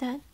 that.